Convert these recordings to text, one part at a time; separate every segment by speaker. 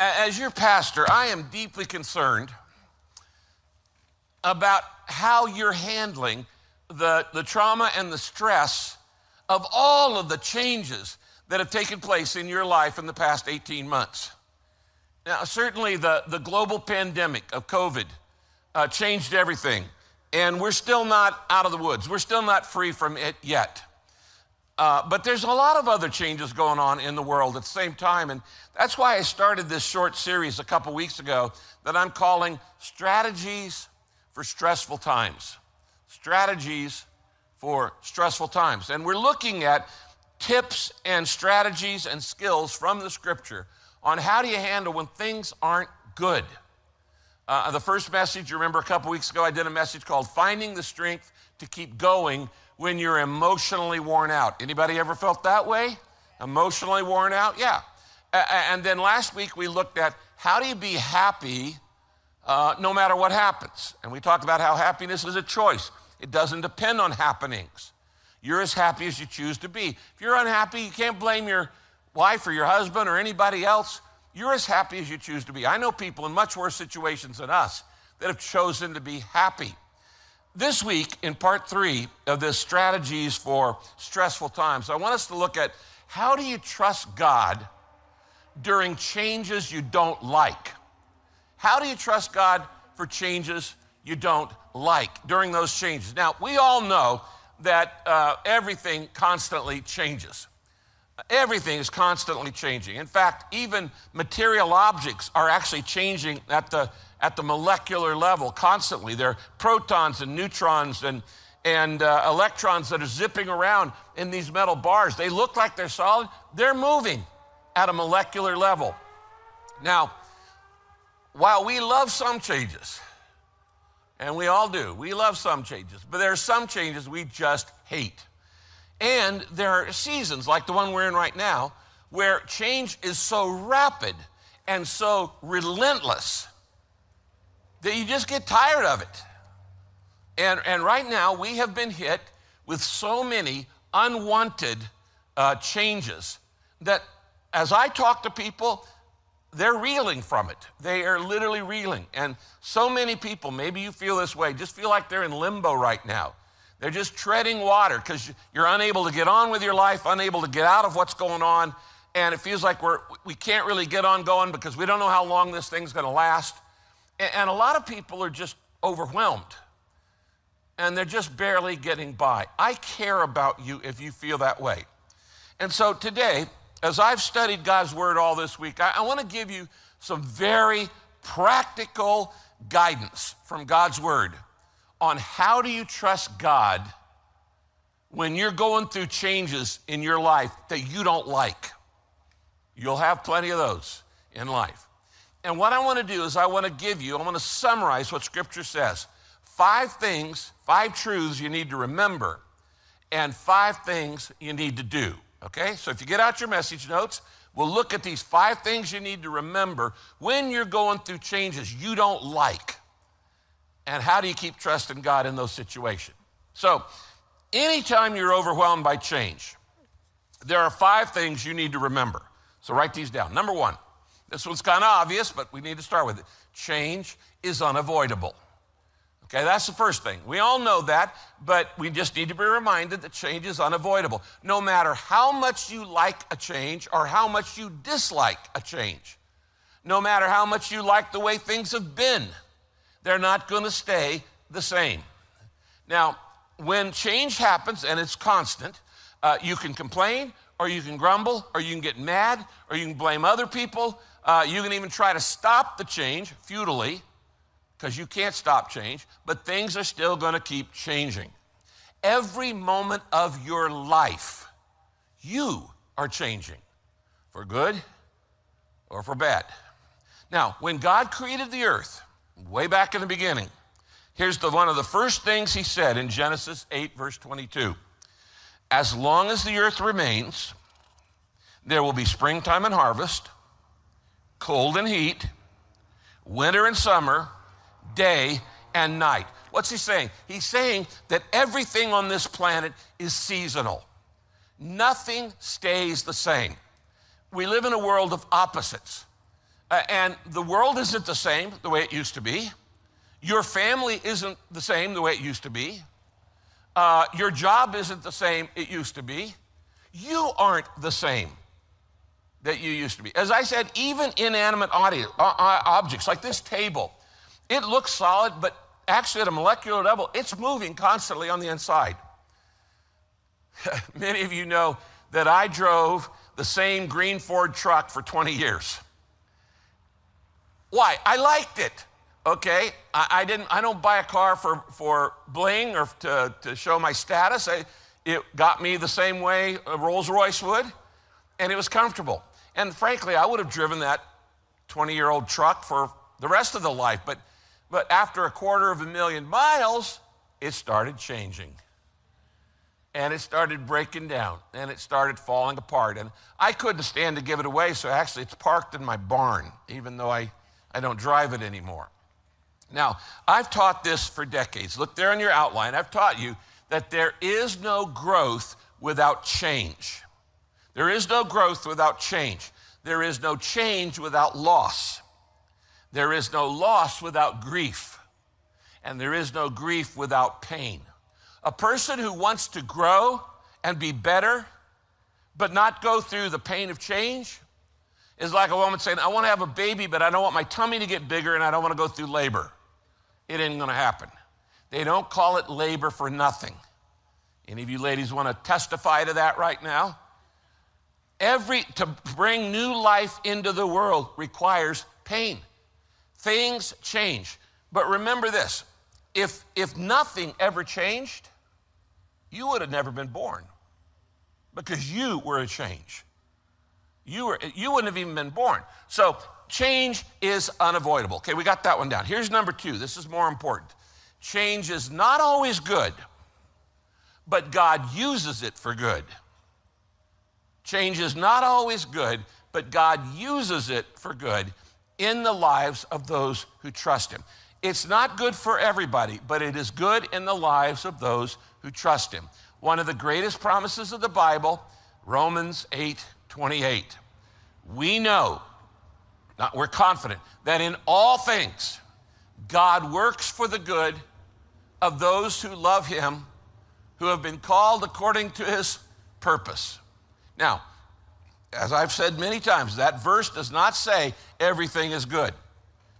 Speaker 1: As your pastor, I am deeply concerned about how you're handling the, the trauma and the stress of all of the changes that have taken place in your life in the past 18 months. Now, certainly the, the global pandemic of COVID uh, changed everything, and we're still not out of the woods. We're still not free from it yet. Uh, but there's a lot of other changes going on in the world at the same time, and that's why I started this short series a couple weeks ago that I'm calling Strategies for Stressful Times. Strategies for Stressful Times. And we're looking at tips and strategies and skills from the scripture on how do you handle when things aren't good. Uh, the first message, you remember a couple weeks ago, I did a message called Finding the Strength to Keep Going When You're Emotionally Worn Out. Anybody ever felt that way? Emotionally worn out? Yeah. and then last week we looked at how do you be happy uh, no matter what happens. And we talked about how happiness is a choice, it doesn't depend on happenings. You're as happy as you choose to be. If you're unhappy, you can't blame your wife or your husband or anybody else. You're as happy as you choose to be. I know people in much worse situations than us that have chosen to be happy. This week, in part three of this strategies for stressful times, I want us to look at how do you trust God during changes you don't like? How do you trust God for changes you don't like during those changes? Now, we all know that uh, everything constantly changes. Everything is constantly changing. In fact, even material objects are actually changing at the, at the molecular level constantly. There are protons and neutrons and, and uh, electrons that are zipping around in these metal bars. They look like they're solid, they're moving at a molecular level. Now, while we love some changes, and we all do, we love some changes, but there are some changes we just hate. And there are seasons like the one we're in right now where change is so rapid and so relentless that you just get tired of it. And, and right now, we have been hit with so many unwanted uh, changes that as I talk to people, they're reeling from it. They are literally reeling. And so many people, maybe you feel this way, just feel like they're in limbo right now. They're just treading water because you're unable to get on with your life, unable to get out of what's going on. And it feels like we're, we can't really get on going because we don't know how long this thing's going to last. And a lot of people are just overwhelmed and they're just barely getting by. I care about you if you feel that way. And so today, as I've studied God's Word all this week, I, I want to give you some very practical guidance from God's Word on how do you trust God when you're going through changes in your life that you don't like. You'll have plenty of those in life. And what I want to do is I want to give you, I want to summarize what Scripture says. Five things, five truths you need to remember, and five things you need to do. Okay? So if you get out your message notes, we'll look at these five things you need to remember when you're going through changes you don't like. And how do you keep trusting God in those situations? So, anytime you're overwhelmed by change, there are five things you need to remember. So, write these down. Number one, this one's kind of obvious, but we need to start with it. Change is unavoidable. Okay, that's the first thing. We all know that, but we just need to be reminded that change is unavoidable. No matter how much you like a change or how much you dislike a change, no matter how much you like the way things have been, they're not going to stay the same. Now, when change happens and it's constant, uh, you can complain or you can grumble or you can get mad or you can blame other people. Uh, you can even try to stop the change futilely because you can't stop change, but things are still going to keep changing. Every moment of your life, you are changing for good or for bad. Now, when God created the earth, way back in the beginning, here's the, one of the first things he said in Genesis 8, verse 22 As long as the earth remains, there will be springtime and harvest, cold and heat, winter and summer day and night. What's he saying? He's saying that everything on this planet is seasonal. Nothing stays the same. We live in a world of opposites. Uh, and the world isn't the same the way it used to be. Your family isn't the same the way it used to be. Uh, your job isn't the same it used to be. You aren't the same that you used to be. As I said, even inanimate uh, uh, objects like this table, it looks solid, but actually at a molecular level, it's moving constantly on the inside. Many of you know that I drove the same green Ford truck for 20 years. Why? I liked it. Okay, I, I didn't. I don't buy a car for for bling or to, to show my status. I, it got me the same way a Rolls Royce would, and it was comfortable. And frankly, I would have driven that 20 year old truck for the rest of the life. But but after a quarter of a million miles, it started changing and it started breaking down and it started falling apart. And I couldn't stand to give it away, so actually it's parked in my barn, even though I, I don't drive it anymore. Now, I've taught this for decades. Look there in your outline. I've taught you that there is no growth without change. There is no growth without change. There is no change without loss. There is no loss without grief. And there is no grief without pain. A person who wants to grow and be better, but not go through the pain of change, is like a woman saying, I want to have a baby, but I don't want my tummy to get bigger and I don't want to go through labor. It ain't going to happen. They don't call it labor for nothing. Any of you ladies want to testify to that right now? Every to bring new life into the world requires pain. Things change. But remember this if, if nothing ever changed, you would have never been born because you were a change. You, were, you wouldn't have even been born. So change is unavoidable. Okay, we got that one down. Here's number two. This is more important. Change is not always good, but God uses it for good. Change is not always good, but God uses it for good in the lives of those who trust Him. It's not good for everybody, but it is good in the lives of those who trust him. One of the greatest promises of the Bible, Romans 8 28. We know, not, we're confident, that in all things, God works for the good of those who love him, who have been called according to his purpose. Now, as I've said many times, that verse does not say everything is good.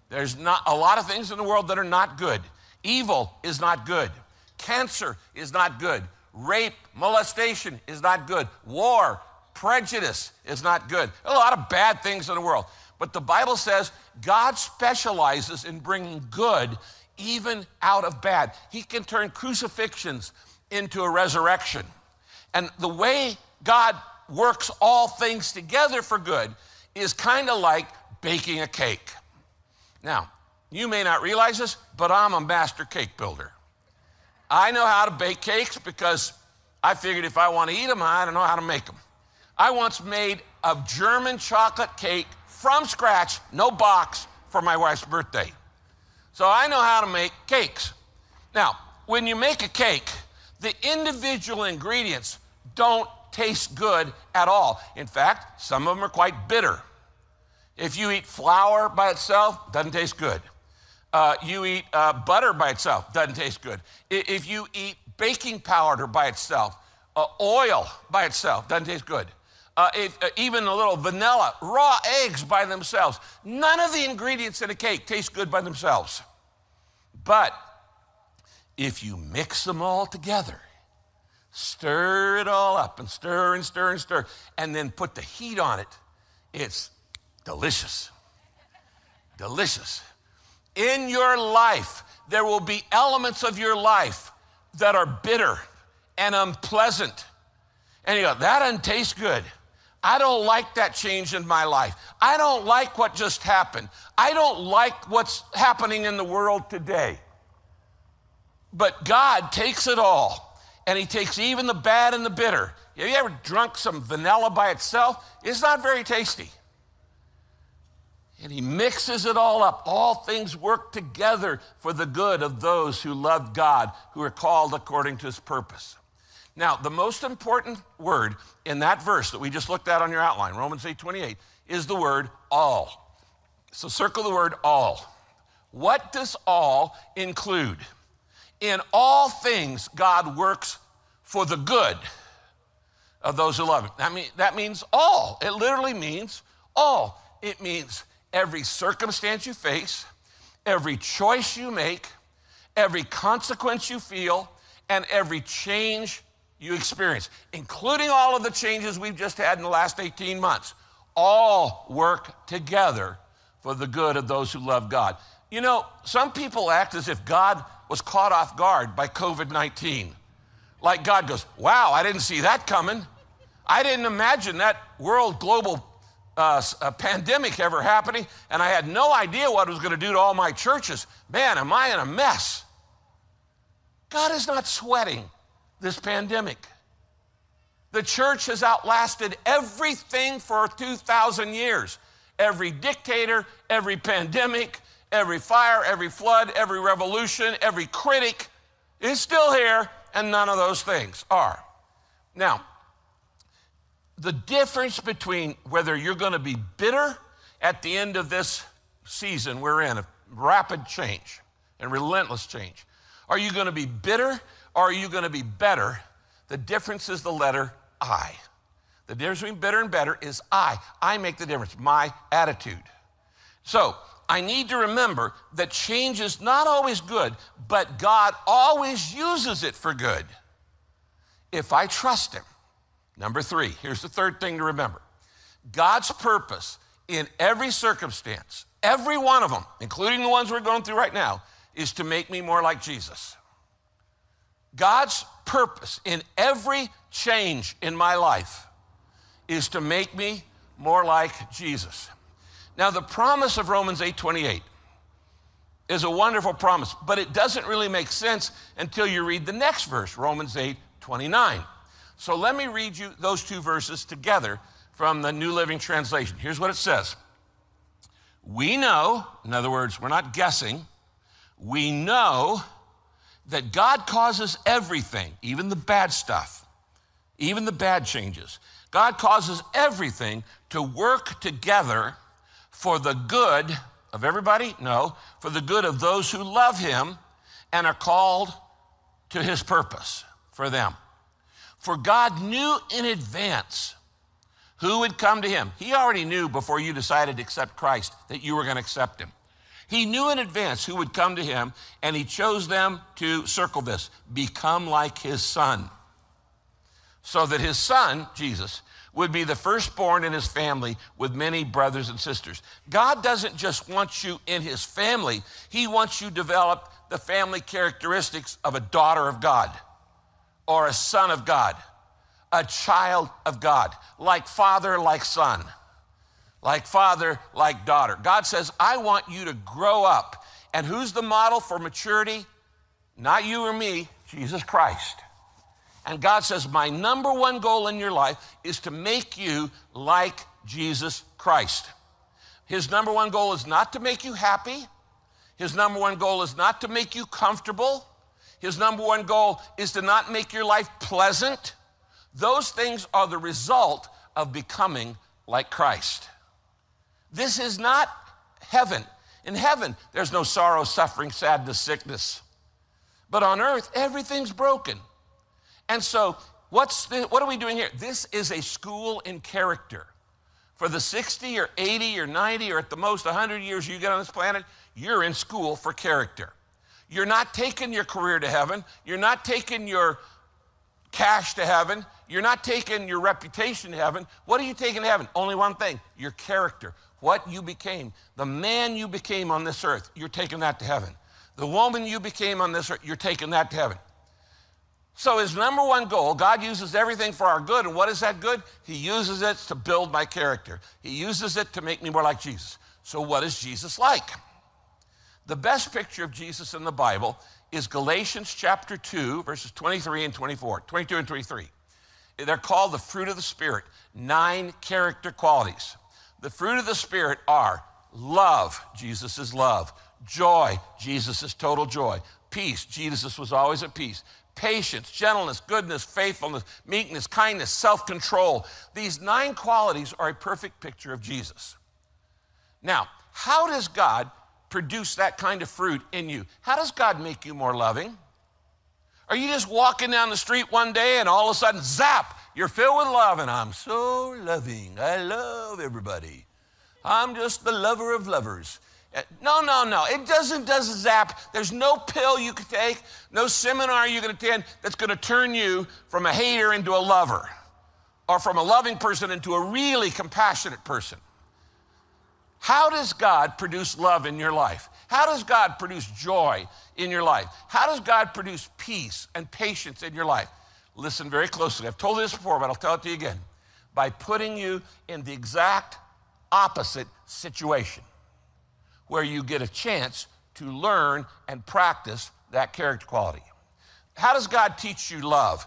Speaker 1: There's not a lot of things in the world that are not good. Evil is not good. Cancer is not good. Rape, molestation is not good. War, prejudice is not good. A lot of bad things in the world. But the Bible says God specializes in bringing good even out of bad. He can turn crucifixions into a resurrection. And the way God works all things together for good is kind of like baking a cake. Now, you may not realize this, but I'm a master cake builder. I know how to bake cakes because I figured if I want to eat them, I don't know how to make them. I once made a German chocolate cake from scratch, no box, for my wife's birthday. So I know how to make cakes. Now, when you make a cake, the individual ingredients don't taste good at all. In fact, some of them are quite bitter. If you eat flour by itself, doesn't taste good. Uh, you eat uh, butter by itself, doesn't taste good. If you eat baking powder by itself, uh, oil by itself, doesn't taste good. Uh, if, uh, even a little vanilla, raw eggs by themselves, none of the ingredients in a cake taste good by themselves. But if you mix them all together, stir it all up and stir and stir and stir, and then put the heat on it, it's Delicious. Delicious. In your life, there will be elements of your life that are bitter and unpleasant. And you go, that doesn't taste good. I don't like that change in my life. I don't like what just happened. I don't like what's happening in the world today. But God takes it all, and He takes even the bad and the bitter. Have you ever drunk some vanilla by itself? It's not very tasty and he mixes it all up. All things work together for the good of those who love God, who are called according to his purpose. Now, the most important word in that verse that we just looked at on your outline, Romans 8 28, is the word all. So circle the word all. What does all include? In all things, God works for the good of those who love him. That, mean, that means all. It literally means all. It means every circumstance you face, every choice you make, every consequence you feel, and every change you experience, including all of the changes we've just had in the last 18 months, all work together for the good of those who love God. You know, some people act as if God was caught off guard by COVID 19. Like God goes, Wow, I didn't see that coming. I didn't imagine that world global uh, pandemic ever happening, and I had no idea what it was going to do to all my churches. Man, am I in a mess? God is not sweating this pandemic. The church has outlasted everything for 2,000 years every dictator, every pandemic, every fire, every flood, every revolution, every critic is still here, and none of those things are. Now, the difference between whether you're going to be bitter at the end of this season we're in, of rapid change and relentless change, are you going to be bitter or are you going to be better? The difference is the letter I. The difference between bitter and better is I. I make the difference, my attitude. So I need to remember that change is not always good, but God always uses it for good if I trust Him. Number three, here's the third thing to remember God's purpose in every circumstance, every one of them, including the ones we're going through right now, is to make me more like Jesus. God's purpose in every change in my life is to make me more like Jesus. Now, the promise of Romans 8:28 is a wonderful promise, but it doesn't really make sense until you read the next verse, Romans 8:29. So let me read you those two verses together from the New Living Translation. Here's what it says We know, in other words, we're not guessing, we know that God causes everything, even the bad stuff, even the bad changes. God causes everything to work together for the good of everybody? No, for the good of those who love Him and are called to His purpose for them. For God knew in advance who would come to him. He already knew before you decided to accept Christ that you were going to accept him. He knew in advance who would come to him, and he chose them to circle this become like his son. So that his son, Jesus, would be the firstborn in his family with many brothers and sisters. God doesn't just want you in his family, he wants you to develop the family characteristics of a daughter of God or a son of God, a child of God, like father, like son, like father, like daughter. God says, I want you to grow up. And who's the model for maturity? Not you or me, Jesus Christ. And God says, My number one goal in your life is to make you like Jesus Christ. His number one goal is not to make you happy. His number one goal is not to make you comfortable. His number one goal is to not make your life pleasant. Those things are the result of becoming like Christ. This is not heaven. In heaven, there's no sorrow, suffering, sadness, sickness. But on earth, everything's broken. And so, what's the, what are we doing here? This is a school in character. For the 60 or 80 or 90 or at the most 100 years you get on this planet, you're in school for character. You're not taking your career to heaven. You're not taking your cash to heaven. You're not taking your reputation to heaven. What are you taking to heaven? Only one thing your character, what you became, the man you became on this earth, you're taking that to heaven. The woman you became on this earth, you're taking that to heaven. So, his number one goal, God uses everything for our good. And what is that good? He uses it to build my character, He uses it to make me more like Jesus. So, what is Jesus like? The best picture of Jesus in the Bible is Galatians chapter 2, verses 23 and 24, 22 and 23. They're called the fruit of the Spirit, nine character qualities. The fruit of the Spirit are love, Jesus is love, joy, Jesus is total joy, peace, Jesus was always at peace, patience, gentleness, goodness, faithfulness, meekness, kindness, self control. These nine qualities are a perfect picture of Jesus. Now, How does God produce that kind of fruit in you? How does God make you more loving? Are you just walking down the street one day and all of a sudden, zap, you're filled with love, and I'm so loving. I love everybody. I'm just the lover of lovers. No, no, no. It doesn't doesn't zap. There's no pill you can take, no seminar you can attend that's going to turn you from a hater into a lover or from a loving person into a really compassionate person. How does God produce love in your life? How does God produce joy in your life? How does God produce peace and patience in your life? Listen very closely. I've told this before, but I'll tell it to you again. By putting you in the exact opposite situation where you get a chance to learn and practice that character quality. How does God teach you love?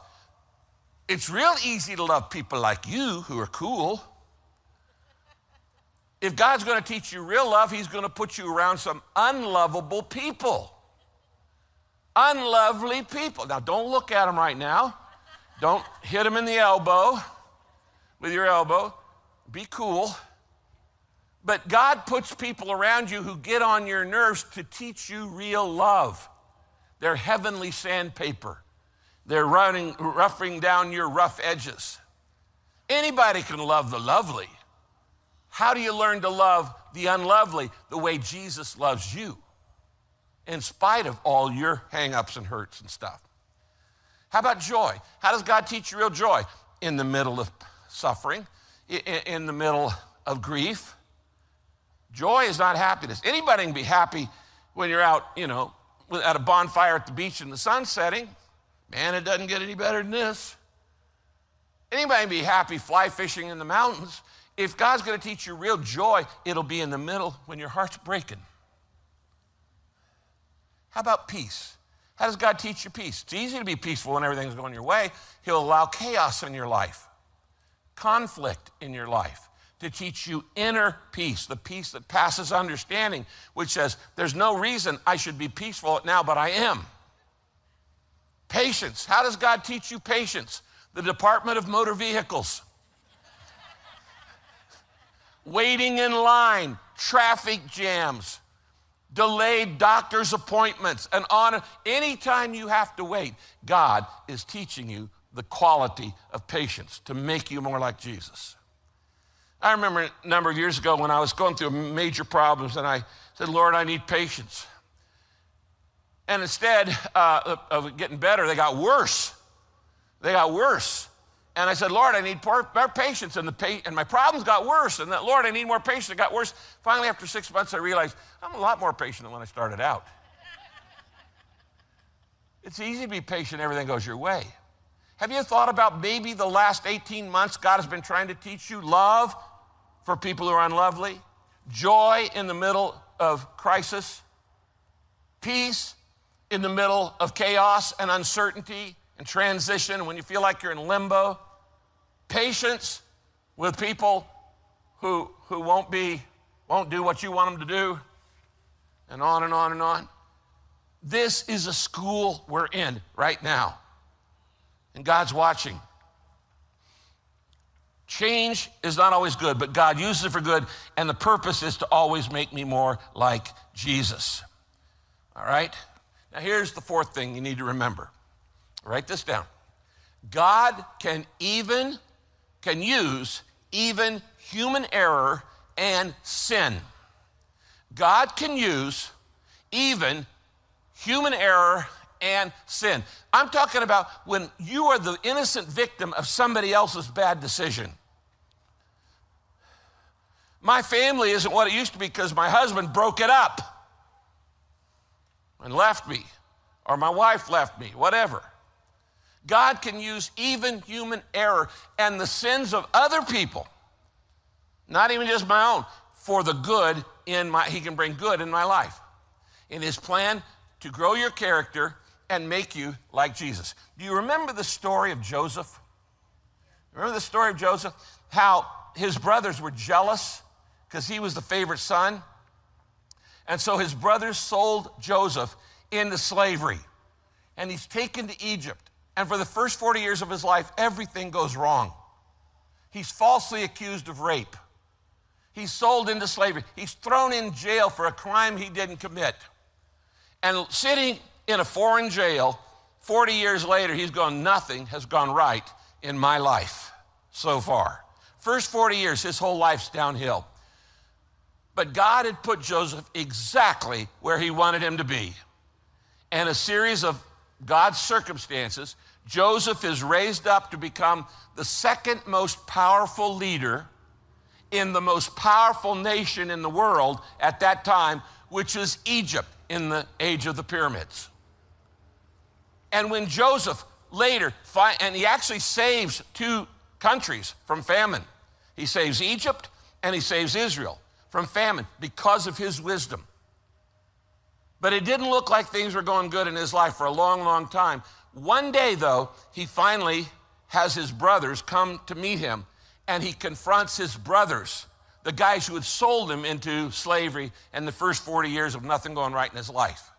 Speaker 1: It's real easy to love people like you who are cool. If God's going to teach you real love, He's going to put you around some unlovable people. Unlovely people. Now, don't look at them right now. Don't hit them in the elbow with your elbow. Be cool. But God puts people around you who get on your nerves to teach you real love. They're heavenly sandpaper. They're running, roughing down your rough edges. Anybody can love the lovely. How do you learn to love the unlovely the way Jesus loves you, in spite of all your hangups and hurts and stuff? How about joy? How does God teach you real joy? In the middle of suffering, in the middle of grief, Joy is not happiness. Anybody can be happy when you're out, you know, at a bonfire at the beach in the sun setting. Man, it doesn't get any better than this. Anybody can be happy fly fishing in the mountains. If God's going to teach you real joy, it'll be in the middle when your heart's breaking. How about peace? How does God teach you peace? It's easy to be peaceful when everything's going your way. He'll allow chaos in your life, conflict in your life to teach you inner peace, the peace that passes understanding, which says, There's no reason I should be peaceful now, but I am. Patience. How does God teach you patience? The Department of Motor Vehicles. Waiting in line, traffic jams, delayed doctor's appointments, and on. Anytime you have to wait, God is teaching you the quality of patience to make you more like Jesus. I remember a number of years ago when I was going through major problems and I said, Lord, I need patience. And instead uh, of getting better, they got worse. They got worse. And I said, Lord, I need more, patience. And, the pa- and my problems got worse. And that, Lord, I need more patience. It got worse. Finally, after six months, I realized I'm a lot more patient than when I started out. it's easy to be patient, everything goes your way. Have you thought about maybe the last 18 months God has been trying to teach you love, for people who are unlovely, joy in the middle of crisis, peace in the middle of chaos and uncertainty and transition when you feel like you're in limbo, patience with people who, who won't be, won't do what you want them to do, and on and on and on. This is a school we're in right now. And God's watching. Change is not always good, but God uses it for good, and the purpose is to always make me more like Jesus. All right? Now, here's the fourth thing you need to remember. Write this down. God can even can use even human error and sin. God can use even human error and sin. I'm talking about when you are the innocent victim of somebody else's bad decision. My family isn't what it used to be because my husband broke it up and left me, or my wife left me, whatever. God can use even human error and the sins of other people, not even just my own, for the good in my, he can bring good in my life. In his plan to grow your character and make you like Jesus. Do you remember the story of Joseph? Remember the story of Joseph? How his brothers were jealous because he was the favorite son. And so his brothers sold Joseph into slavery. And he's taken to Egypt. And for the first 40 years of his life, everything goes wrong. He's falsely accused of rape. He's sold into slavery. He's thrown in jail for a crime he didn't commit. And sitting in a foreign jail, 40 years later, he's gone, nothing has gone right in my life so far. First 40 years, his whole life's downhill. But God had put Joseph exactly where he wanted him to be. And a series of God's circumstances, Joseph is raised up to become the second most powerful leader in the most powerful nation in the world at that time, which is Egypt in the age of the pyramids. And when Joseph later, and he actually saves two countries from famine, he saves Egypt and he saves Israel from famine because of his wisdom. But it didn't look like things were going good in his life for a long, long time. One day, though, he finally has his brothers come to meet him and he confronts his brothers, the guys who had sold him into slavery in the first 40 years of nothing going right in his life.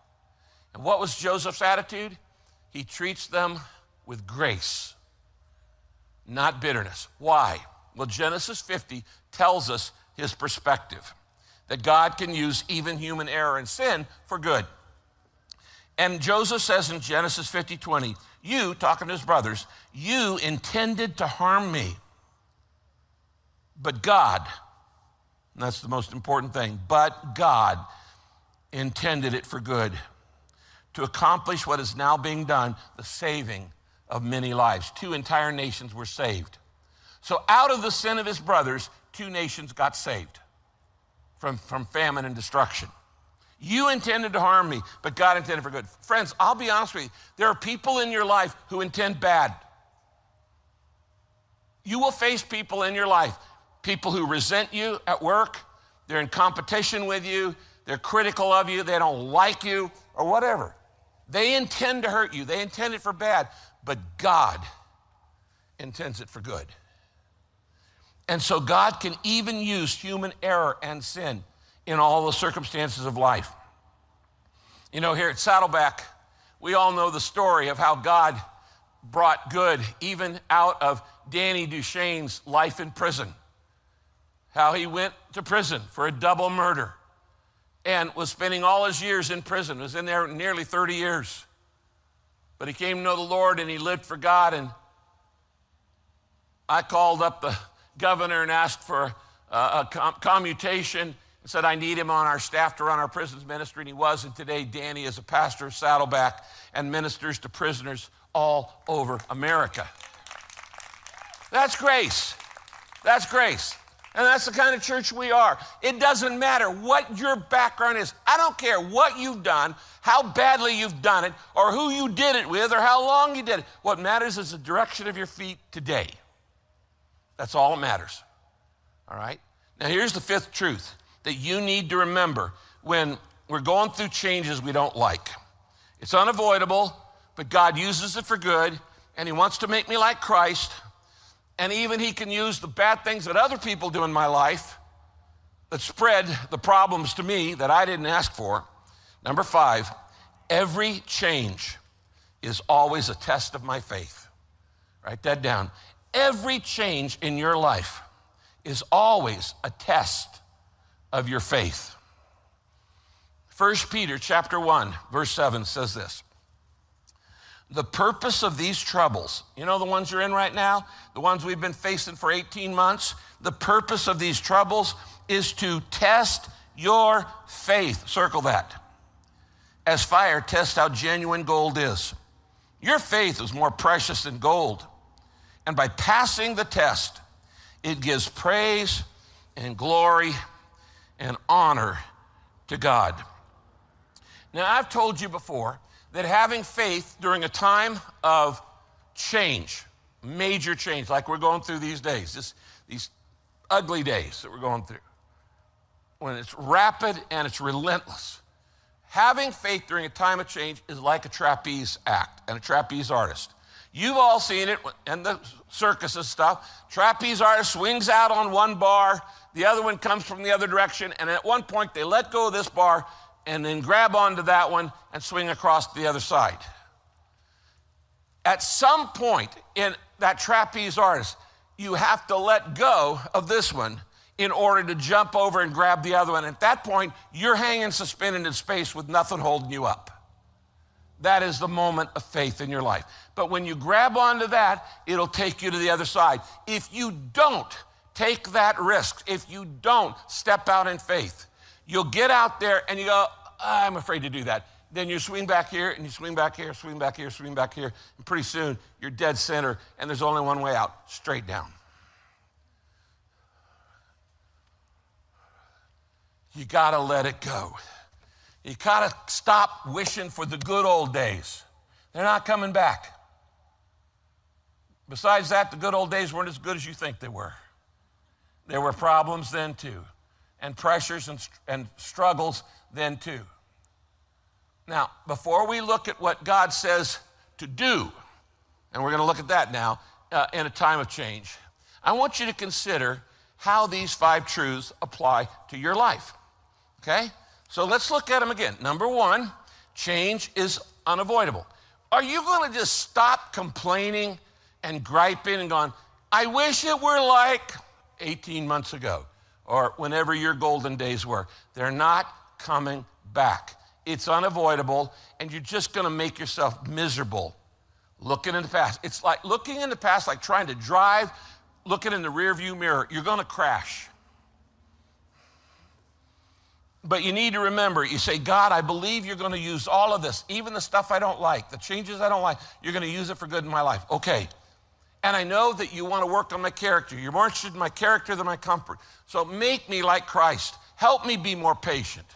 Speaker 1: And what was Joseph's attitude? He treats them with grace, not bitterness. Why? Well, Genesis 50 tells us his perspective that God can use even human error and sin for good. And Joseph says in Genesis 50 20, You, talking to his brothers, you intended to harm me but God, that's the most important thing, but God intended it for good to accomplish what is now being done the saving of many lives. Two entire nations were saved. So, out of the sin of his brothers, two nations got saved from, from famine and destruction. You intended to harm me, but God intended for good. Friends, I'll be honest with you. There are people in your life who intend bad. You will face people in your life people who resent you at work, they're in competition with you, they're critical of you, they don't like you, or whatever. They intend to hurt you, they intend it for bad, but God intends it for good. And so God can even use human error and sin in all the circumstances of life. You know, here at Saddleback, we all know the story of how God brought good even out of Danny Duchesne's life in prison how he went to prison for a double murder and was spending all his years in prison, was in there nearly 30 years. But he came to know the Lord and he lived for God. And I called up the governor and asked for a commutation and said, I need him on our staff to run our prisons ministry. And he was. And today, Danny is a pastor of Saddleback and ministers to prisoners all over America. That's grace. That's grace. And that's the kind of church we are. It doesn't matter what your background is. I don't care what you've done, how badly you've done it, or who you did it with, or how long you did it. What matters is the direction of your feet today. That's all that matters. All right? Now, here's the fifth truth that you need to remember when we're going through changes we don't like. It's unavoidable, but God uses it for good, and He wants to make me like Christ and even he can use the bad things that other people do in my life that spread the problems to me that I didn't ask for. Number five, every change is always a test of my faith. Write that down. Every change in your life is always a test of your faith. 1 Peter chapter 1 verse 7 says this the purpose of these troubles, you know the ones you're in right now, the ones we've been facing for 18 months, the purpose of these troubles is to test your faith. Circle that. As fire tests how genuine gold is. Your faith is more precious than gold. And by passing the test, it gives praise and glory and honor to God. Now, I've told you before that having faith during a time of change, major change, like we're going through these days, this, these ugly days that we're going through, when it's rapid and it's relentless, having faith during a time of change is like a trapeze act and a trapeze artist. You've all seen it in the circus and stuff. Trapeze artist swings out on one bar, the other one comes from the other direction, and at one point they let go of this bar and then grab onto that one and swing across the other side. At some point in that trapeze artist, you have to let go of this one in order to jump over and grab the other one. At that point, you're hanging suspended in space with nothing holding you up. That is the moment of faith in your life. But when you grab onto that, it'll take you to the other side. If you don't take that risk, if you don't step out in faith, you'll get out there and you go, I'm afraid to do that. Then you swing back here and you swing back here, swing back here, swing back here. And pretty soon you're dead center and there's only one way out straight down. You got to let it go. You got to stop wishing for the good old days. They're not coming back. Besides that, the good old days weren't as good as you think they were. There were problems then too, and pressures and, and struggles then too. Now, before we look at what God says to do, and we're going to look at that now uh, in a time of change, I want you to consider how these five truths apply to your life. Okay? So let's look at them again. Number one, change is unavoidable. Are you going to just stop complaining and griping and going, I wish it were like 18 months ago or whenever your golden days were? They're not coming back. It's unavoidable, and you're just going to make yourself miserable looking in the past. It's like looking in the past, like trying to drive, looking in the rearview mirror. You're going to crash. But you need to remember, you say, God, I believe you're going to use all of this, even the stuff I don't like, the changes I don't like, you're going to use it for good in my life. Okay. And I know that you want to work on my character. You're more interested in my character than my comfort. So make me like Christ. Help me be more patient.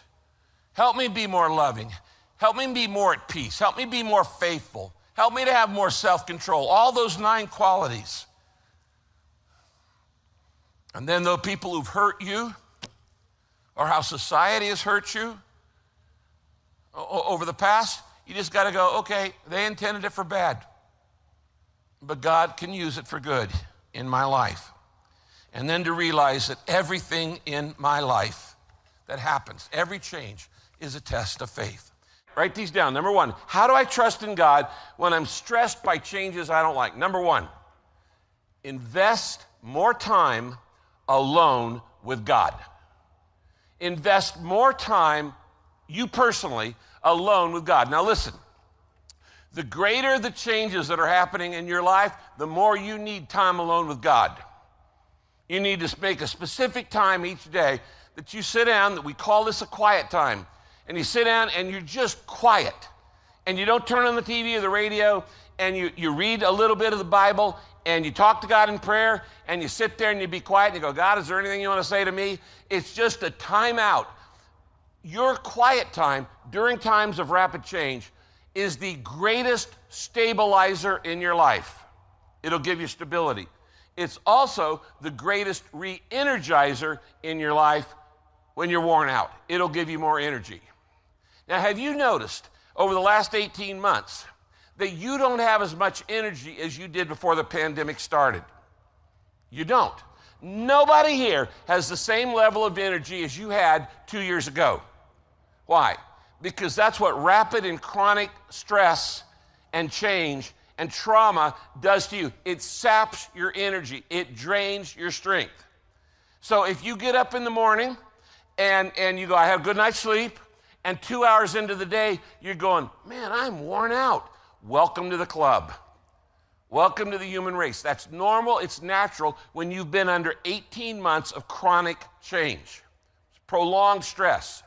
Speaker 1: Help me be more loving. Help me be more at peace. Help me be more faithful. Help me to have more self control. All those nine qualities. And then the people who've hurt you, or how society has hurt you over the past, you just got to go, okay, they intended it for bad, but God can use it for good in my life. And then to realize that everything in my life that happens, every change, is a test of faith. Write these down. Number one, how do I trust in God when I'm stressed by changes I don't like? Number one, invest more time alone with God invest more time, you personally, alone with God. Now, listen, the greater the changes that are happening in your life, the more you need time alone with God. You need to make a specific time each day that you sit down, that we call this a quiet time. And you sit down and you're just quiet. And you don't turn on the TV or the radio, and you, you read a little bit of the Bible, and you talk to God in prayer and you sit there and you be quiet and you go, God, is there anything you want to say to me? It's just a timeout. Your quiet time during times of rapid change is the greatest stabilizer in your life. It'll give you stability. It's also the greatest re energizer in your life when you're worn out. It'll give you more energy. Now, have you noticed over the last 18 months, that you don't have as much energy as you did before the pandemic started. You don't. Nobody here has the same level of energy as you had two years ago. Why? Because that's what rapid and chronic stress and change and trauma does to you. It saps your energy, it drains your strength. So if you get up in the morning and, and you go, I have a good night's sleep, and two hours into the day, you're going, man, I'm worn out. Welcome to the club. Welcome to the human race. That's normal, it's natural when you've been under 18 months of chronic change, prolonged stress.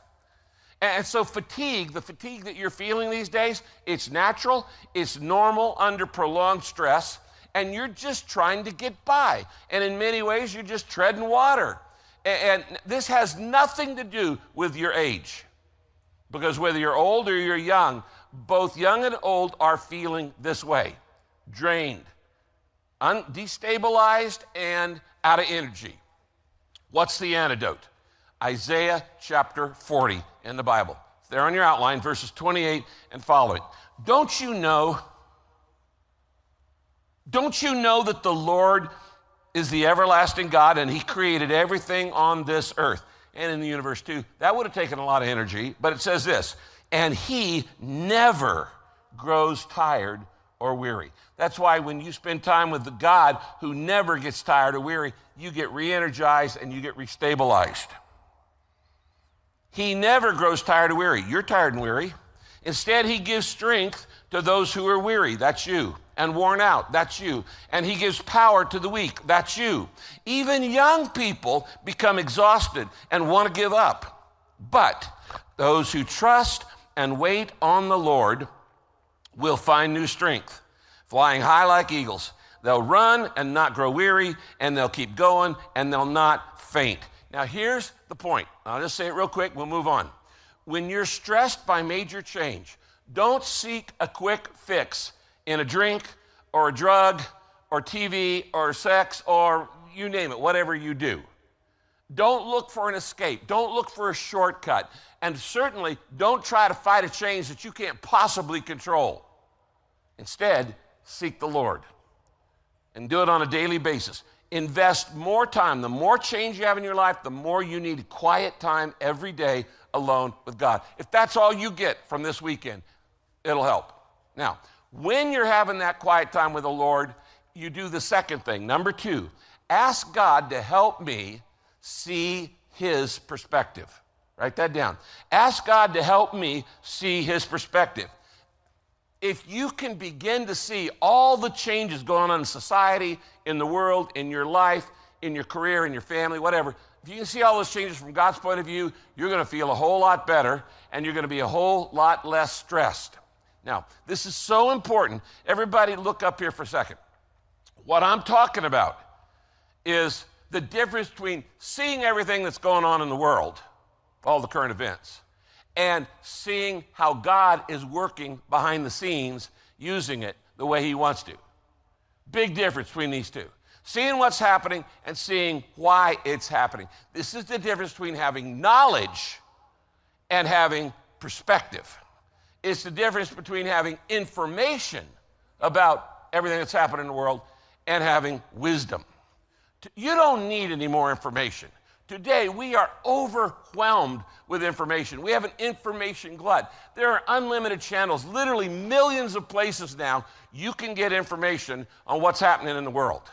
Speaker 1: And so, fatigue, the fatigue that you're feeling these days, it's natural, it's normal under prolonged stress, and you're just trying to get by. And in many ways, you're just treading water. And this has nothing to do with your age. Because whether you're old or you're young, both young and old are feeling this way drained, un- destabilized, and out of energy. What's the antidote? Isaiah chapter 40 in the Bible. There on your outline, verses 28 and following. Don't you know? Don't you know that the Lord is the everlasting God and He created everything on this earth and in the universe too? That would have taken a lot of energy, but it says this and he never grows tired or weary. That's why when you spend time with the God who never gets tired or weary, you get re energized and you get restabilized. He never grows tired or weary. You're tired and weary. Instead, He gives strength to those who are weary. That's you. And worn out. That's you. And He gives power to the weak. That's you. Even young people become exhausted and want to give up. But those who trust and wait on the Lord will find new strength, flying high like eagles. They'll run and not grow weary, and they'll keep going and they'll not faint. Now, here's the point. I'll just say it real quick, we'll move on. When you're stressed by major change, don't seek a quick fix in a drink or a drug or TV or sex or you name it, whatever you do. Don't look for an escape. Don't look for a shortcut. And certainly don't try to fight a change that you can't possibly control. Instead, seek the Lord and do it on a daily basis. Invest more time. The more change you have in your life, the more you need quiet time every day alone with God. If that's all you get from this weekend, it'll help. Now, when you're having that quiet time with the Lord, you do the second thing. Number two, ask God to help me see his perspective. Write that down. Ask God to help me see his perspective. If you can begin to see all the changes going on in society, in the world, in your life, in your career, in your family, whatever, if you can see all those changes from God's point of view, you're going to feel a whole lot better and you're going to be a whole lot less stressed. Now, this is so important. Everybody, look up here for a second. What I'm talking about is the difference between seeing everything that's going on in the world, all the current events, and seeing how God is working behind the scenes using it the way He wants to. Big difference between these two. Seeing what's happening and seeing why it's happening. This is the difference between having knowledge and having perspective. It's the difference between having information about everything that's happening in the world and having wisdom. You don't need any more information. Today, we are overwhelmed with information. We have an information glut. There are unlimited channels, literally millions of places now you can get information on what's happening in the world.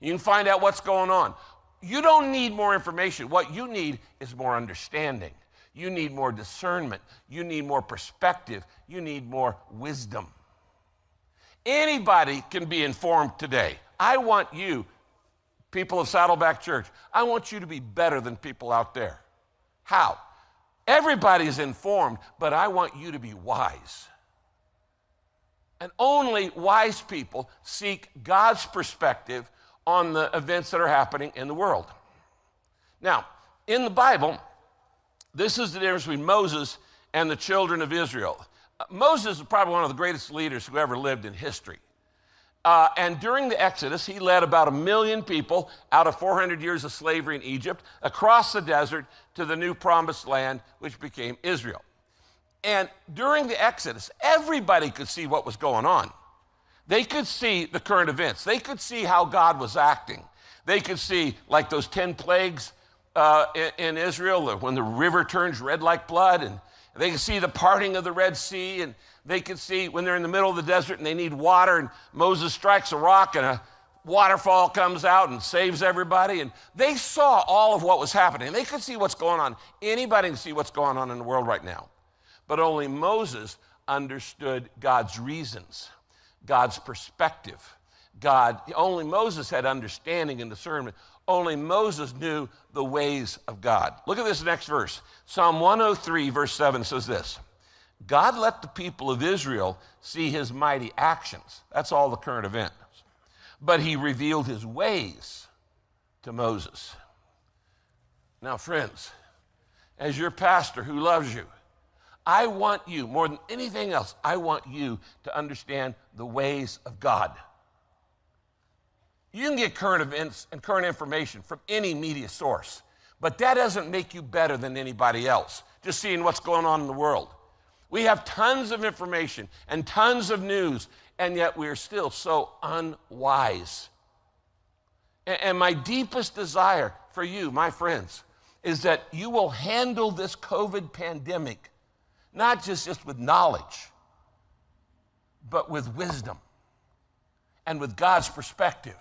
Speaker 1: You can find out what's going on. You don't need more information. What you need is more understanding. You need more discernment. You need more perspective. You need more wisdom. Anybody can be informed today. I want you people of Saddleback Church, I want you to be better than people out there. How? Everybody's informed, but I want you to be wise. And only wise people seek God's perspective on the events that are happening in the world. Now, in the Bible, this is the difference between Moses and the children of Israel. Uh, Moses is probably one of the greatest leaders who ever lived in history. Uh, and during the Exodus, he led about a million people out of 400 years of slavery in Egypt across the desert to the new promised land, which became Israel. And during the Exodus, everybody could see what was going on. They could see the current events, they could see how God was acting. They could see, like those 10 plagues uh, in, in Israel, when the river turns red like blood, and they could see the parting of the Red Sea, and they could see when they're in the middle of the desert and they need water, and Moses strikes a rock and a waterfall comes out and saves everybody. And they saw all of what was happening. They could see what's going on. Anybody can see what's going on in the world right now. But only Moses understood God's reasons, God's perspective. God, only Moses had understanding and discernment. Only Moses knew the ways of God. Look at this next verse. Psalm 103, verse 7 says this. God let the people of Israel see his mighty actions. That's all the current events. But he revealed his ways to Moses. Now, friends, as your pastor who loves you, I want you, more than anything else, I want you to understand the ways of God. You can get current events and current information from any media source, but that doesn't make you better than anybody else, just seeing what's going on in the world. We have tons of information and tons of news, and yet we're still so unwise. And my deepest desire for you, my friends, is that you will handle this COVID pandemic not just, just with knowledge, but with wisdom and with God's perspective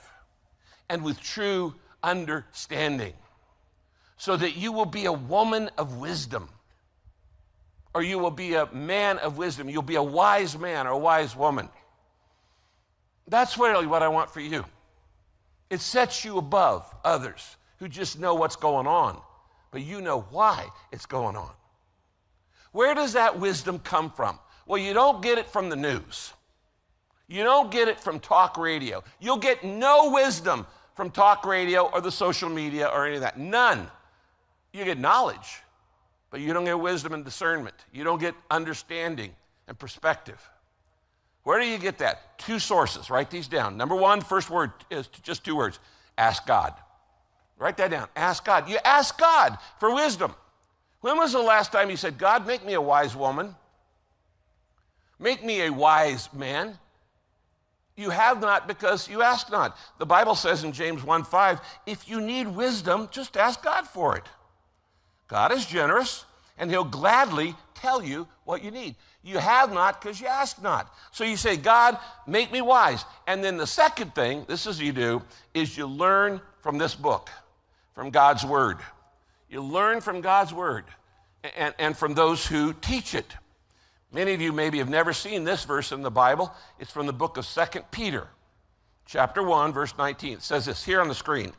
Speaker 1: and with true understanding, so that you will be a woman of wisdom or you will be a man of wisdom. You'll be a wise man or a wise woman. That's really what I want for you. It sets you above others who just know what's going on, but you know why it's going on. Where does that wisdom come from? Well, you don't get it from the news. You don't get it from talk radio. You'll get no wisdom from talk radio or the social media or any of that. None. You get knowledge, but you don't get wisdom and discernment. You don't get understanding and perspective. Where do you get that? Two sources. Write these down. Number one, first word is just two words ask God. Write that down. Ask God. You ask God for wisdom. When was the last time you said, God, make me a wise woman? Make me a wise man? You have not because you ask not. The Bible says in James 1 5, if you need wisdom, just ask God for it. God is generous, and He'll gladly tell you what you need. You have not because you ask not. So you say, God, make me wise. And then the second thing, this is you do, is you learn from this book, from God's Word. You learn from God's Word and, and from those who teach it. Many of you maybe have never seen this verse in the Bible. It's from the book of Second Peter, chapter 1, verse 19. It says this here on the screen.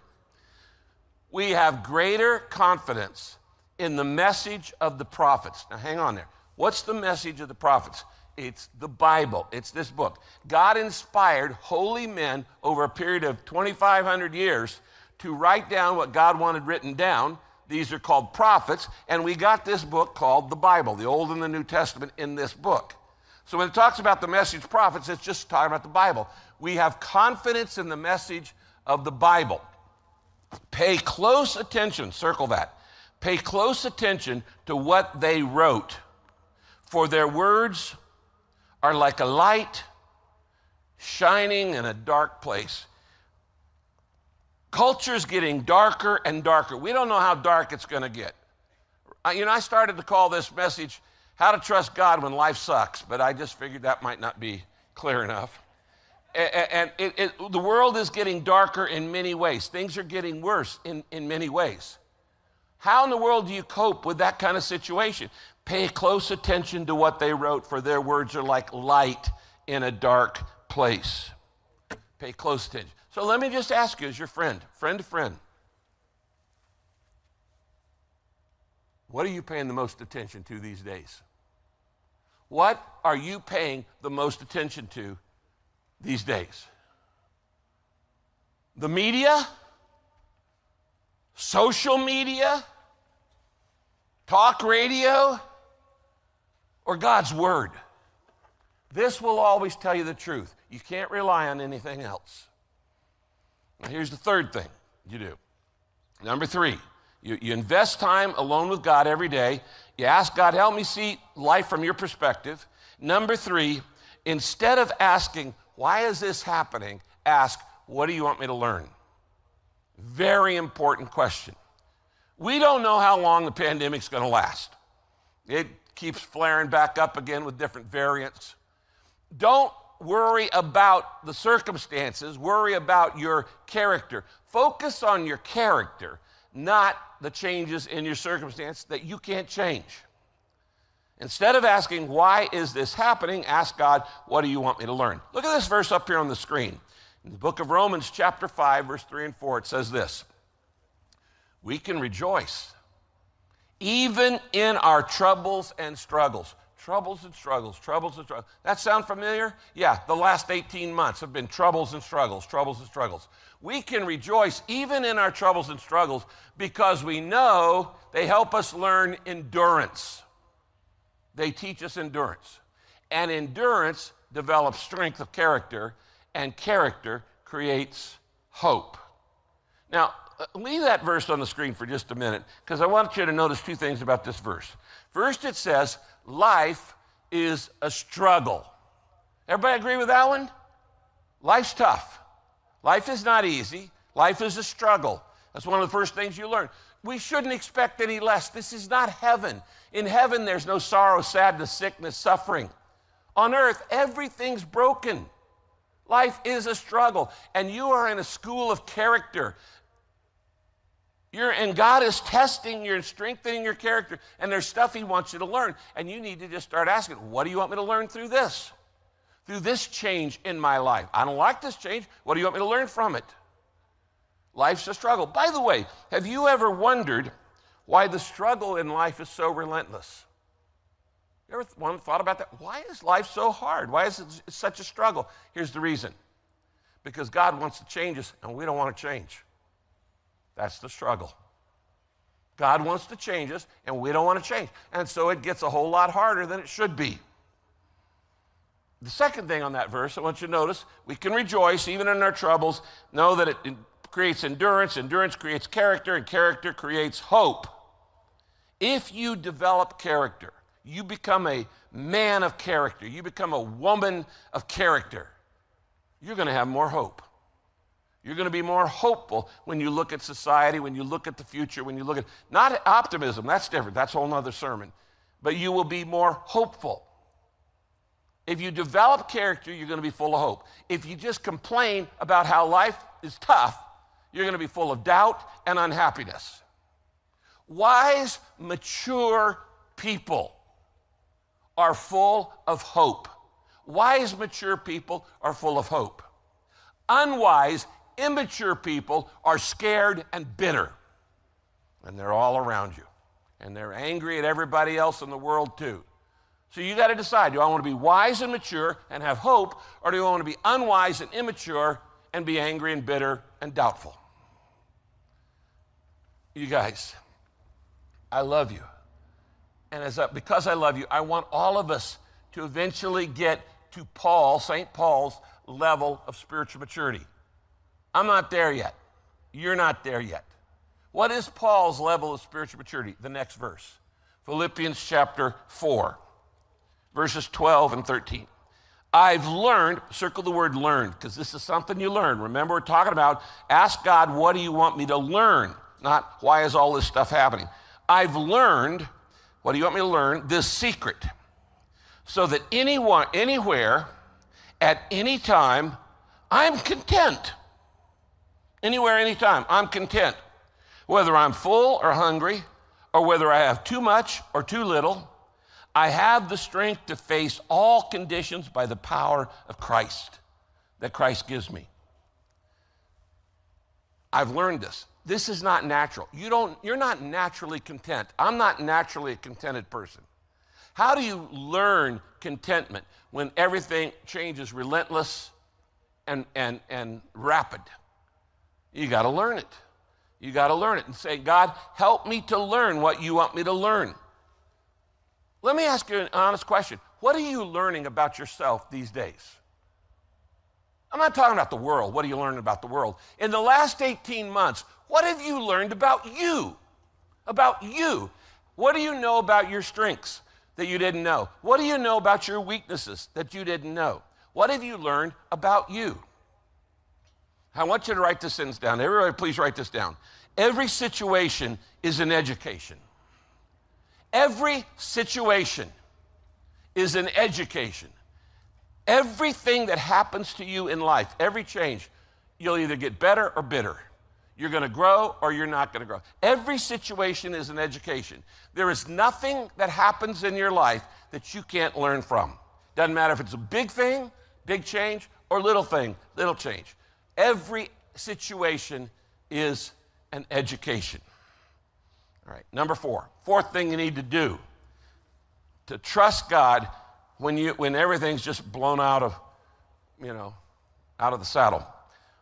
Speaker 1: We have greater confidence in the message of the prophets. Now, hang on there. What's the message of the prophets? It's the Bible, it's this book. God inspired holy men over a period of 2,500 years to write down what God wanted written down. These are called prophets, and we got this book called the Bible, the Old and the New Testament in this book. So when it talks about the message prophets, it's just talking about the Bible. We have confidence in the message of the Bible. Pay close attention, circle that. Pay close attention to what they wrote, for their words are like a light shining in a dark place. Culture's getting darker and darker. We don't know how dark it's going to get. You know, I started to call this message How to Trust God When Life Sucks, but I just figured that might not be clear enough. And it, it, the world is getting darker in many ways. Things are getting worse in, in many ways. How in the world do you cope with that kind of situation? Pay close attention to what they wrote, for their words are like light in a dark place. Pay close attention. So let me just ask you, as your friend, friend to friend, what are you paying the most attention to these days? What are you paying the most attention to these days? The media? social media, talk radio, or God's Word. This will always tell you the truth. You can't rely on anything else. Now, here's the third thing you do. Number three, you, you invest time alone with God every day. You ask God, help me see life from your perspective. Number three, instead of asking, why is this happening, ask, what do you want me to learn? Very important question. We don't know how long the pandemic's going to last. It keeps flaring back up again with different variants. Don't worry about the circumstances, worry about your character. Focus on your character, not the changes in your circumstance that you can't change. Instead of asking, why is this happening, ask God, what do you want me to learn? Look at this verse up here on the screen. In the book of Romans, chapter 5, verse 3 and 4, it says this We can rejoice even in our troubles and struggles. Troubles and struggles, troubles and struggles. That sound familiar? Yeah, the last 18 months have been troubles and struggles, troubles and struggles. We can rejoice even in our troubles and struggles because we know they help us learn endurance. They teach us endurance. And endurance develops strength of character, and character creates hope. Now, Uh, leave that verse on the screen for just a minute because I want you to notice two things about this verse. First, it says, life is a struggle. Everybody agree with that one? Life's tough. Life is not easy. Life is a struggle. That's one of the first things you learn. We shouldn't expect any less. This is not heaven. In heaven, there's no sorrow, sadness, sickness, suffering. On earth, everything's broken. Life is a struggle, and you are in a school of character. You're, and God is testing you and strengthening your character, and there's stuff He wants you to learn. And you need to just start asking, What do you want me to learn through this? Through this change in my life. I don't like this change. What do you want me to learn from it? Life's a struggle. By the way, have you ever wondered why the struggle in life is so relentless? You ever thought about that? Why is life so hard? Why is it such a struggle? Here's the reason because God wants to change us, and we don't want to change. That's the struggle. God wants to change us, and we don't want to change. And so it gets a whole lot harder than it should be. The second thing on that verse, I want you to notice we can rejoice even in our troubles, know that it creates endurance, endurance creates character, and character creates hope. If you develop character, you become a man of character, you become a woman of character, you're going to have more hope. You're going to be more hopeful when you look at society, when you look at the future, when you look at not optimism, that's different, that's a whole other sermon, but you will be more hopeful. If you develop character, you're going to be full of hope. If you just complain about how life is tough, you're going to be full of doubt and unhappiness. Wise, mature people are full of hope. Wise, mature people are full of hope. Unwise, immature people are scared and bitter. And they're all around you. And they're angry at everybody else in the world, too. So you got to decide do I want to be wise and mature and have hope, or do I want to be unwise and immature and be angry and bitter and doubtful? You guys, I love you. And as a, because I love you, I want all of us to eventually get to Paul, St. Paul's level of spiritual maturity. I'm not there yet. You're not there yet. What is Paul's level of spiritual maturity? The next verse Philippians chapter 4, verses 12 and 13. I've learned, circle the word learn, because this is something you learn. Remember, we're talking about ask God, what do you want me to learn? Not why is all this stuff happening? I've learned what do you want me to learn? This secret. So that anyone, anywhere, at any time, I'm content. Anywhere, anytime, I'm content. Whether I'm full or hungry, or whether I have too much or too little, I have the strength to face all conditions by the power of Christ that Christ gives me. I've learned this. This is not natural. You don't, you're not naturally content. I'm not naturally a contented person. How do you learn contentment when everything changes relentless and, and, and rapid? You got to learn it. You got to learn it and say, God, help me to learn what you want me to learn. Let me ask you an honest question. What are you learning about yourself these days? I'm not talking about the world. What are you learning about the world? In the last 18 months, what have you learned about you? About you. What do you know about your strengths that you didn't know? What do you know about your weaknesses that you didn't know? What have you learned about you? I want you to write this sentence down. Everybody, please write this down. Every situation is an education. Every situation is an education. Everything that happens to you in life, every change, you'll either get better or bitter. You're going to grow or you're not going to grow. Every situation is an education. There is nothing that happens in your life that you can't learn from. Doesn't matter if it's a big thing, big change, or little thing, little change. Every situation is an education. All right, number four. Fourth thing you need to do to trust God when, you, when everything's just blown out of, you know, out of the saddle.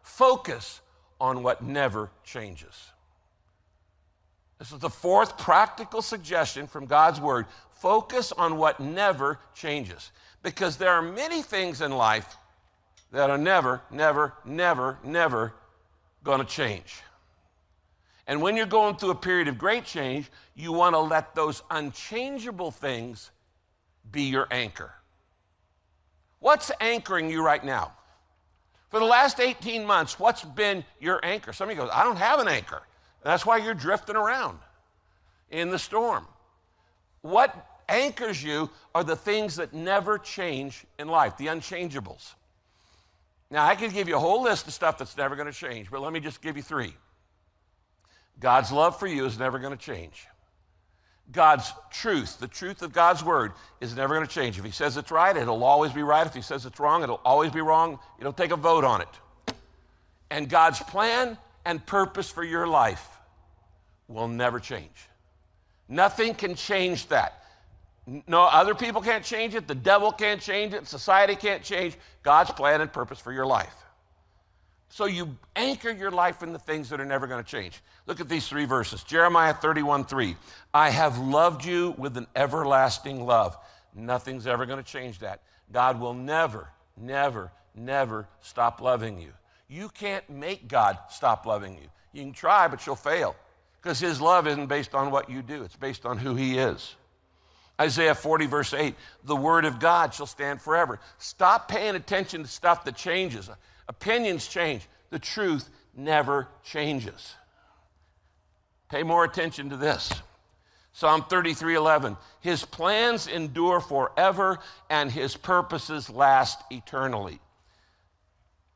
Speaker 1: Focus on what never changes. This is the fourth practical suggestion from God's Word. Focus on what never changes. Because there are many things in life that are never, never, never, never going to change. And when you're going through a period of great change, you want to let those unchangeable things be your anchor. What's anchoring you right now? For the last 18 months, what's been your anchor? Somebody goes, I don't have an anchor. That's why you're drifting around in the storm. What anchors you are the things that never change in life, the unchangeables. Now, I could give you a whole list of stuff that's never going to change, but let me just give you three. God's love for you is never going to change. God's truth, the truth of God's word, is never going to change. If He says it's right, it'll always be right. If He says it's wrong, it'll always be wrong. You don't take a vote on it. And God's plan and purpose for your life will never change. Nothing can change that. No, other people can't change it. The devil can't change it. Society can't change God's plan and purpose for your life. So you anchor your life in the things that are never going to change. Look at these three verses Jeremiah 31 3. I have loved you with an everlasting love. Nothing's ever going to change that. God will never, never, never stop loving you. You can't make God stop loving you. You can try, but you'll fail because His love isn't based on what you do, it's based on who He is. Isaiah 40, verse 8, the word of God shall stand forever. Stop paying attention to stuff that changes. Opinions change, the truth never changes. Pay more attention to this. Psalm 33 11. His plans endure forever and his purposes last eternally.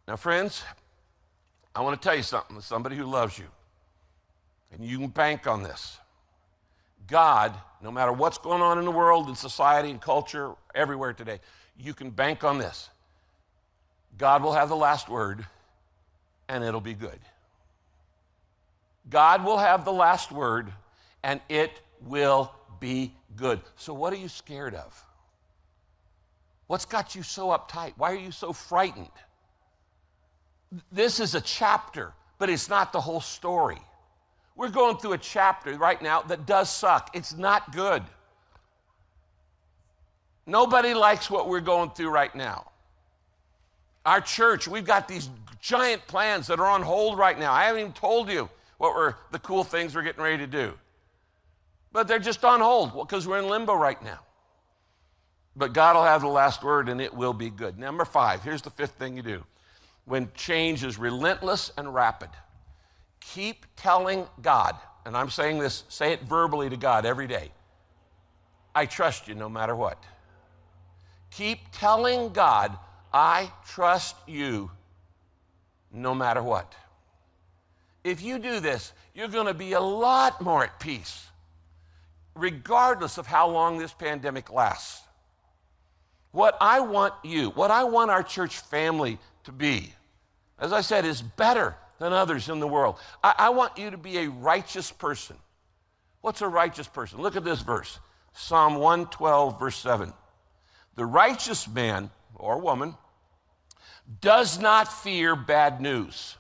Speaker 1: Now, friends, I want to tell you something somebody who loves you, and you can bank on this. God, no matter what's going on in the world, in society, and culture, everywhere today, you can bank on this. God will have the last word, and it'll be good. God will have the last word, and it will be good. So, what are you scared of? What's got you so uptight? Why are you so frightened? This is a chapter, but it's not the whole story. We're going through a chapter right now that does suck. It's not good. Nobody likes what we're going through right now. Our church, we've got these giant plans that are on hold right now. I haven't even told you what were the cool things we're getting ready to do. But they're just on hold because we're in limbo right now. But God will have the last word and it will be good. Number five, here's the fifth thing you do when change is relentless and rapid. Keep telling God, and I'm saying this, say it verbally to God every day I trust you no matter what. Keep telling God, I trust you no matter what. If you do this, you're going to be a lot more at peace, regardless of how long this pandemic lasts. What I want you, what I want our church family to be, as I said, is better than others in the world. I, I want you to be a righteous person. What's a righteous person? Look at this verse Psalm 112, verse 7. The righteous man or woman does not fear bad news,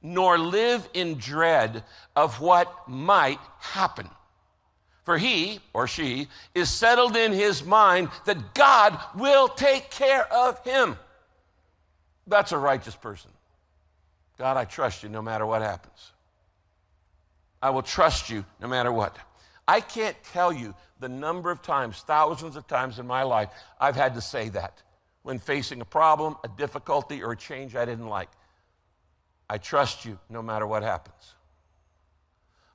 Speaker 1: nor live in dread of what might happen. For he or she is settled in his mind that God will take care of him. That's a righteous person. God, I trust you no matter what happens. I will trust you no matter what. I can't tell you the number of times, thousands of times in my life, I've had to say that when facing a problem, a difficulty, or a change I didn't like. I trust you no matter what happens.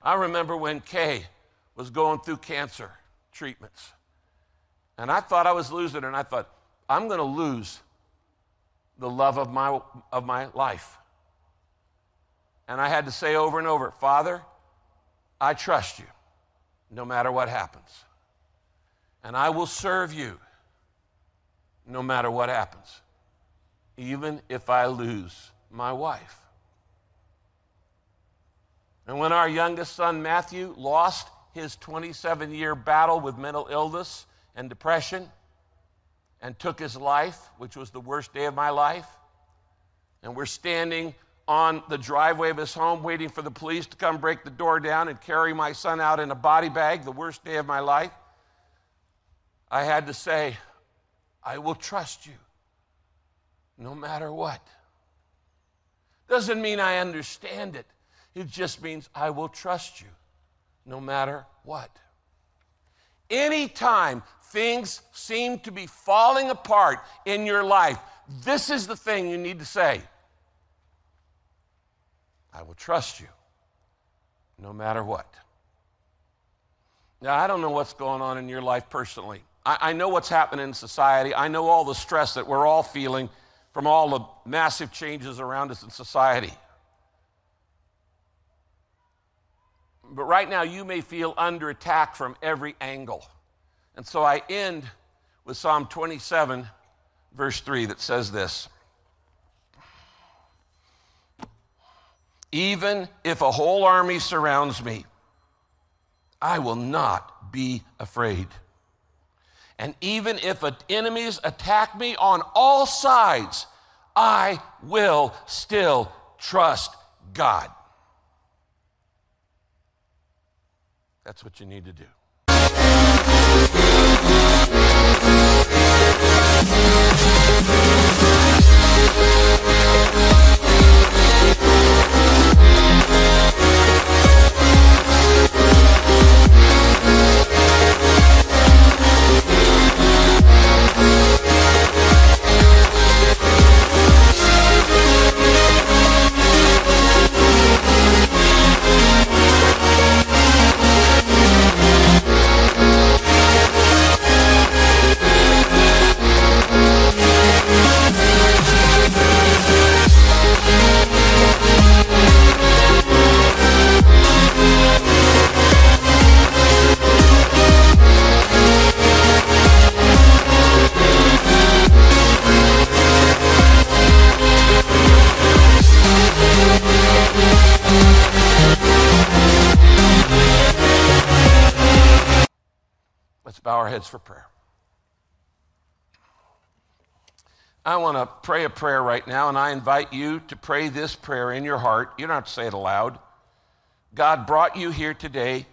Speaker 1: I remember when Kay was going through cancer treatments. And I thought I was losing and I thought, I'm going to lose the love of my, of my life. And I had to say over and over, Father, I trust you no matter what happens. And I will serve you no matter what happens, even if I lose my wife. And when our youngest son, Matthew, lost his 27 year battle with mental illness and depression and took his life, which was the worst day of my life, and we're standing on the driveway of his home waiting for the police to come break the door down and carry my son out in a body bag, the worst day of my life, I had to say, I will trust you no matter what. Doesn't mean I understand it, it just means I will trust you no matter what. Anytime things seem to be falling apart in your life, this is the thing you need to say I will trust you no matter what. Now, I don't know what's going on in your life personally. I, I know what's happening in society. I know all the stress that we're all feeling from all the massive changes around us in society. But right now, you may feel under attack from every angle. And so I end with Psalm 27, verse 3, that says this Even if a whole army surrounds me, I will not be afraid. And even if enemies attack me on all sides, I will still trust God. That's what you need to do. Heads for prayer. I want to pray a prayer right now, and I invite you to pray this prayer in your heart. You don't have to say it aloud. God brought you here today.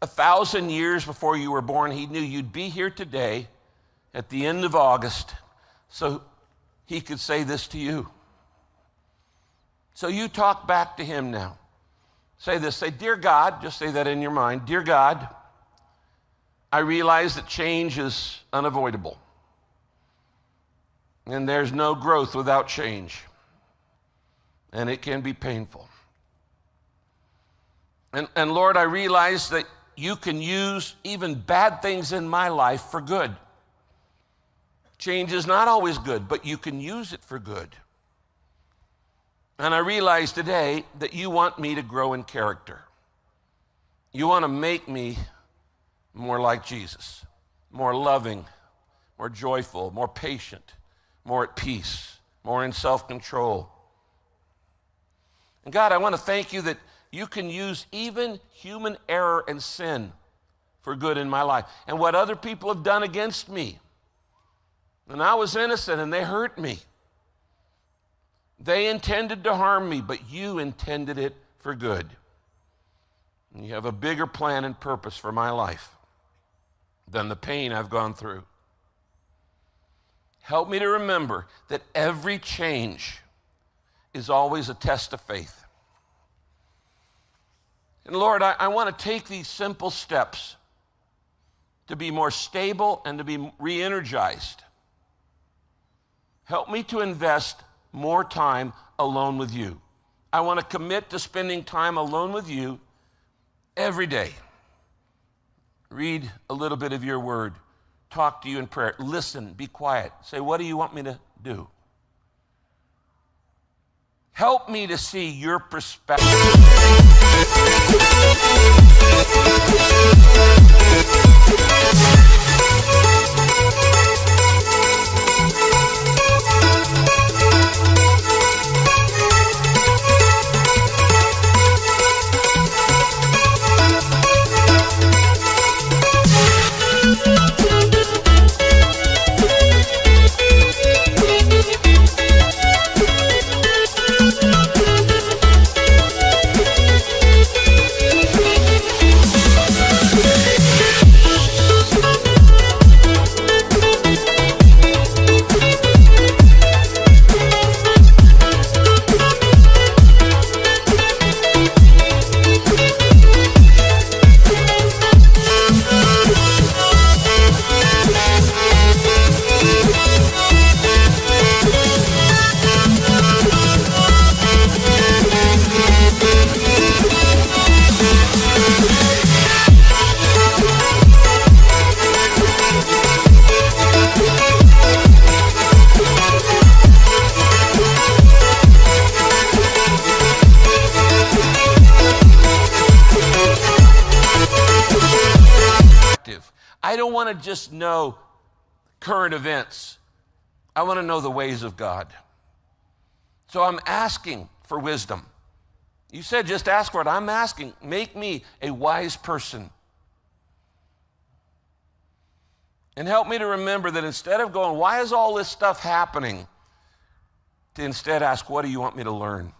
Speaker 1: A thousand years before you were born, He knew you'd be here today at the end of August so He could say this to you. So you talk back to Him now. Say this say, Dear God, just say that in your mind. Dear God, I realize that change is unavoidable. And there's no growth without change. And it can be painful. And, and Lord, I realize that you can use even bad things in my life for good. Change is not always good, but you can use it for good. And I realize today that you want me to grow in character. You want to make me more like Jesus, more loving, more joyful, more patient, more at peace, more in self control. And God, I want to thank you that you can use even human error and sin for good in my life. And what other people have done against me. And I was innocent and they hurt me. They intended to harm me, but you intended it for good. And you have a bigger plan and purpose for my life than the pain I've gone through. Help me to remember that every change is always a test of faith. And Lord, I, I want to take these simple steps to be more stable and to be re energized. Help me to invest more time alone with you. I want to commit to spending time alone with you every day read a little bit of your word, talk to you in prayer, listen, be quiet, say, What do you want me to do? Help me to see your perspective. Don't want to just know current events. I want to know the ways of God. So I'm asking for wisdom. You said just ask for it. I'm asking, make me a wise person. And help me to remember that instead of going, why is all this stuff happening? To instead ask, what do you want me to learn?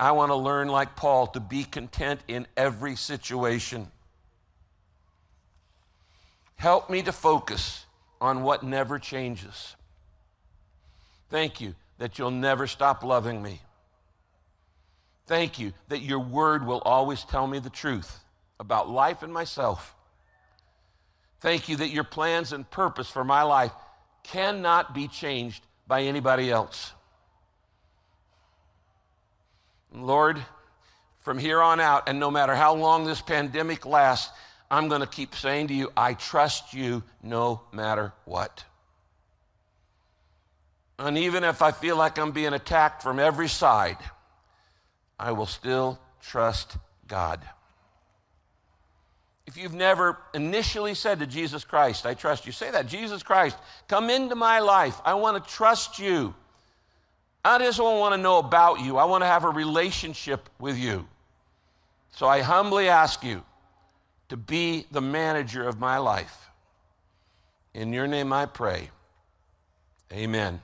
Speaker 1: I want to learn, like Paul, to be content in every situation. Help me to focus on what never changes. Thank you that you'll never stop loving me. Thank you that your word will always tell me the truth about life and myself. Thank you that your plans and purpose for my life cannot be changed by anybody else. Lord, from here on out, and no matter how long this pandemic lasts, I'm going to keep saying to you, I trust you no matter what. And even if I feel like I'm being attacked from every side, I will still trust God. If you've never initially said to Jesus Christ, I trust you, say that. Jesus Christ, come into my life. I want to trust you. I just don't want to know about you. I want to have a relationship with you. So I humbly ask you to be the manager of my life. In your name I pray. Amen.